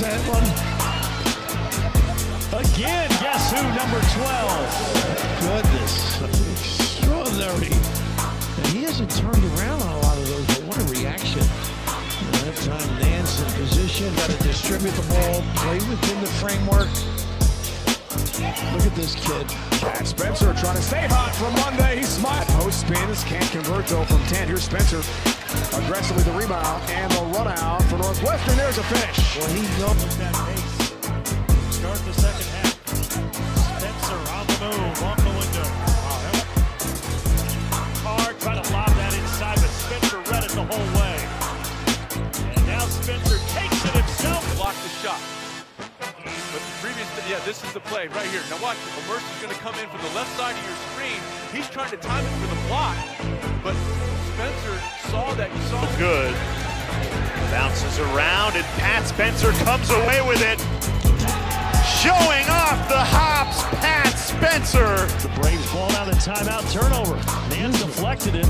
that one. Again, guess who, number 12? Goodness. Extraordinary. And he hasn't turned around on a lot of those, but what a reaction. That time, Nance in position, got to distribute the ball, play within the framework. Look at this kid. Chad Spencer trying to stay hot from Monday. He's smart. Post spins, can't convert though from 10. Here's Spencer aggressively the rebound and the run out for Northwestern. There's a finish. Well, he knows. that pace. Start the second half. Spencer on the move, off the window. Hard trying to lob that inside, but Spencer read it the whole way. And now Spencer takes it himself. block the shot. But the previous, yeah, this is the play right here. Now watch, Immerse is going to come in from the left side of your screen. He's trying to time it for the block, but Spencer saw that. You saw Good. Bounces around, and Pat Spencer comes away with it. Showing off the hops, Pat Spencer. The Braves ball out of timeout, turnover. Man deflected it.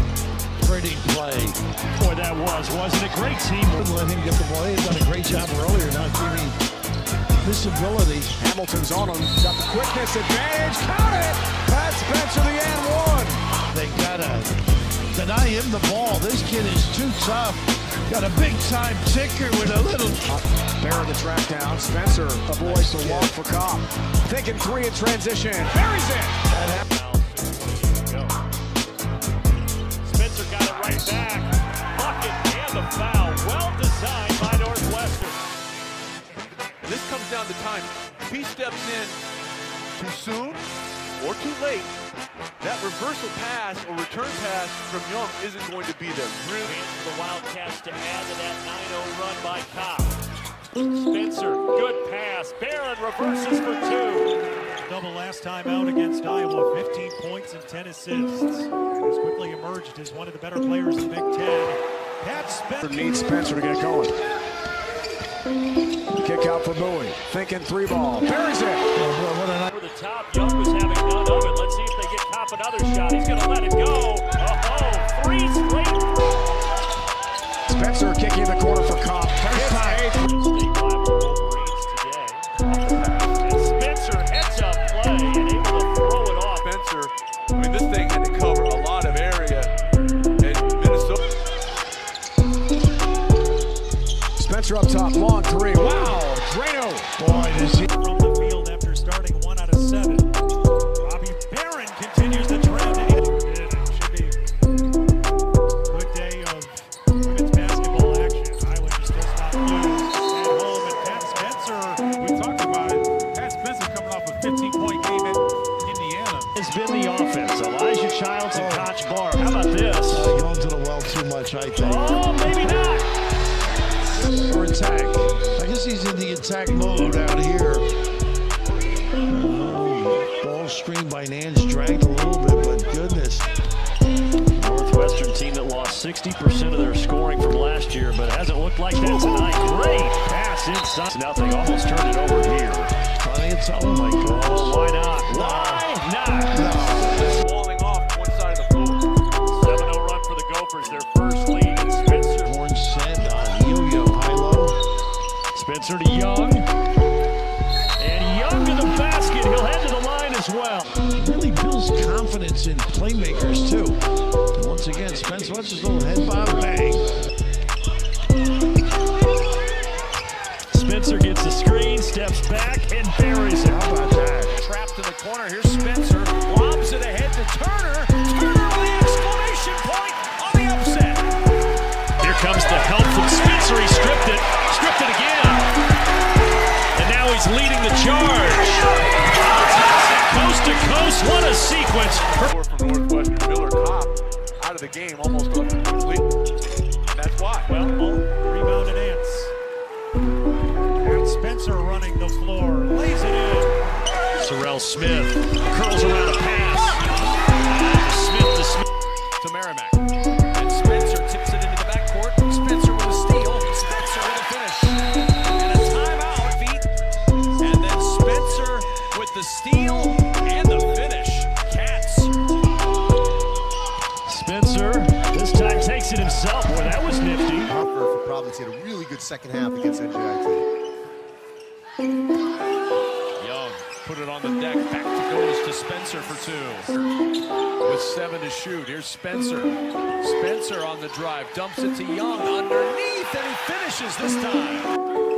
Pretty play. Boy, that was, wasn't it? Great team. Wouldn't let him get the ball. He's done a great job earlier, not giving visibility. Hamilton's on him. Got the quickness advantage. Count it. Pat Spencer the and one. Deny him the ball. This kid is too tough. Got a big time ticker with a little. Uh, Bear the track down. Spencer avoids the walk for Kopp. Thinking three in transition. Buries it. Spencer got it right back. Bucket and the foul. Well designed by Northwestern. this comes down to time. He steps in too soon or too late, that reversal pass or return pass from Young isn't going to be there. Really, Chance for the Wildcats to add to that 9-0 run by Kopp. Spencer, good pass. Beran reverses for two. Double last time out against Iowa, 15 points and 10 assists. Has quickly emerged as one of the better players in the Big Ten. Pat Spencer. Needs Spencer to get going. Kick out for Buie. Thinking three ball. Buries it. What a nice Over the top, Young was having none if they get Kopp another shot. He's going to let it go. Oh, three straight. Spencer kicking the corner for Kopp. Hits eight. State rival today. Spencer heads up play and able to throw it off. Spencer. I mean, this thing had to cover a lot of area, and Minnesota. Spencer up top. Long three. Wow. Drano. boy, does he. Has been the offense. Elijah Childs and Koch Bar. How about this? Going to the well too much, I think. Oh, maybe not. Or attack. I guess he's in the attack mode out here. Oh, ball screen by Nance dragged a little bit, but goodness. Northwestern team that lost 60% of their scoring from last year, but hasn't looked like that tonight. Great pass inside. Nothing. Almost turned it over here. It's oh my goodness. Oh, why not? Why as well. Really builds confidence in playmakers too. And once again, Spence his little head bob bang. Spencer gets the screen, steps back, and buries it. How about that? Trapped in the corner. Here's Spencer. Sequence. Score from Northwestern. Miller Kopp out of the game almost completely. That's why. Well, rebound and Ants. Pat Spencer running the floor. Lays it in. Sorrell Smith curls around a pass. Providence. He had a really good second half against NJIT. Young put it on the deck. Back to goes to Spencer for two. With seven to shoot. Here's Spencer. Spencer on the drive. Dumps it to Young underneath, and he finishes this time.